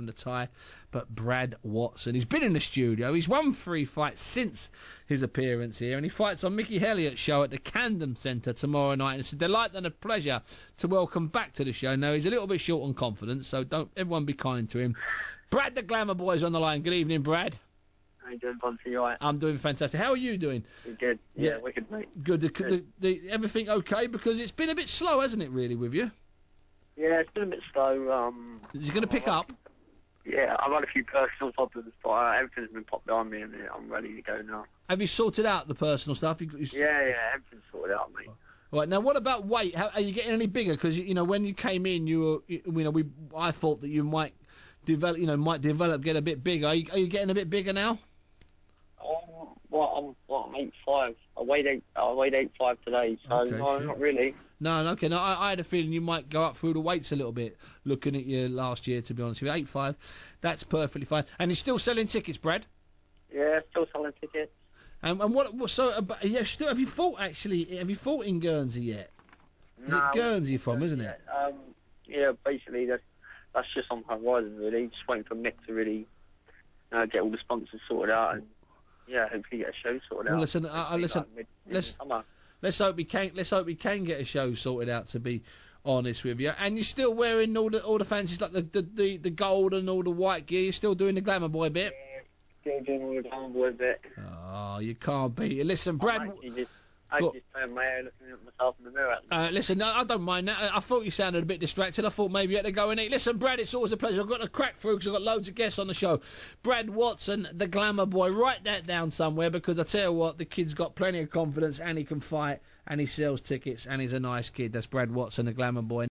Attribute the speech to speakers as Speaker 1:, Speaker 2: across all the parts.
Speaker 1: from the tie, but Brad Watson. He's been in the studio. He's won three fights since his appearance here, and he fights on Mickey Helliet's show at the Camden Centre tomorrow night. And it's a delight and a pleasure to welcome back to the show. Now he's a little bit short on confidence, so don't everyone be kind to him. Brad the Glamour Boy is on the line. Good evening, Brad.
Speaker 2: How you doing? You?
Speaker 1: I'm doing fantastic. How are you doing?
Speaker 2: Good? Yeah,
Speaker 1: Yeah.
Speaker 2: wicked, mate.
Speaker 1: Good. The, the, the, everything okay? Because it's been a bit slow, hasn't it? Really, with you.
Speaker 2: Yeah, it's been a bit slow. Um,
Speaker 1: Is it going to pick up?
Speaker 2: Yeah, I've had a few personal problems, but uh, everything's been popped on me, and uh, I'm ready to go now.
Speaker 1: Have you sorted out the personal stuff? You, you,
Speaker 2: Yeah, yeah, everything's sorted out, mate.
Speaker 1: Right now, what about weight? How, are you getting any bigger? Because you know, when you came in, you were, you know, we I thought that you might develop, you know, might develop, get a bit bigger. Are you, are you getting a bit bigger now?
Speaker 2: Um, what? I'm what? I'm eight five. I weighed eight. I weighed eight five today, so
Speaker 1: Okay,
Speaker 2: no,
Speaker 1: sure.
Speaker 2: not really.
Speaker 1: No, no, okay. No, I, I had a feeling you might go up through the weights a little bit. Looking at you last year, to be honest with you, eight five, that's perfectly fine. And you're still selling tickets, Brad.
Speaker 2: Yeah, still selling tickets.
Speaker 1: And, and what? so, uh, but, yeah, still have you fought actually? Have you fought in Guernsey yet? Is
Speaker 2: No,
Speaker 1: it Guernsey you're from, isn't it?
Speaker 2: Um, yeah, basically that's that's just on horizon really. Just waiting for Mick to really uh, get all the sponsors sorted out, and yeah, hopefully get a show sorted
Speaker 1: Well,
Speaker 2: out.
Speaker 1: listen, uh, listen,
Speaker 2: like, mid-
Speaker 1: let's-. Let's hope we can. Let's hope we can get a show sorted out. To be honest with you, and you're still wearing all the all the fancies like the the, the, the gold and all the white gear. You're still doing the glamour boy bit.
Speaker 2: Still doing all the time with it.
Speaker 1: Oh, you can't beat it. Listen, Brad.
Speaker 2: I'm just, I'm
Speaker 1: Go-
Speaker 2: just playing my hair, looking at myself in the mirror.
Speaker 1: Uh, listen, no, I don't mind that. I, I thought you sounded a bit distracted. I thought maybe you had to go and eat. Listen, Brad, it's always a pleasure. I've got to crack through because I've got loads of guests on the show. Brad Watson, the glamour boy. Write that down somewhere because I tell you what, the kid's got plenty of confidence and he can fight and he sells tickets and he's a nice kid. That's Brad Watson, the glamour boy.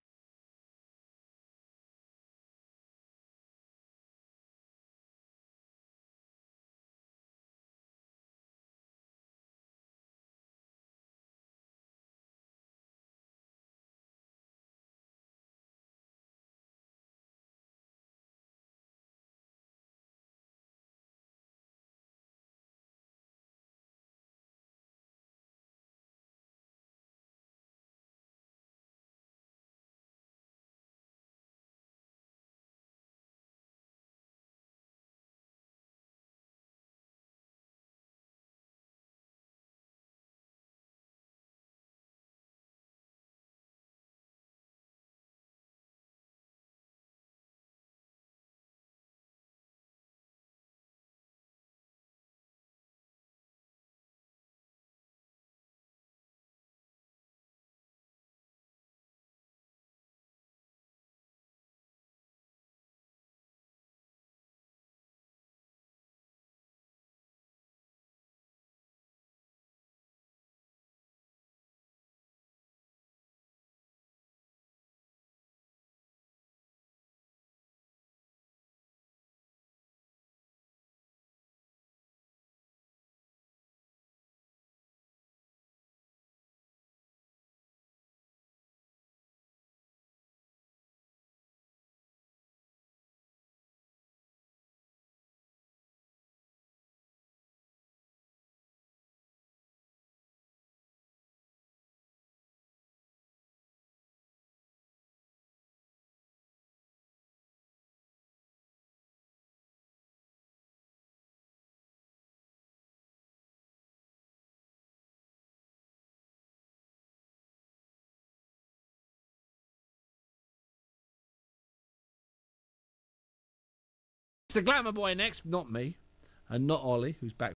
Speaker 1: It's the glamour boy next, not me, and not Ollie, who's back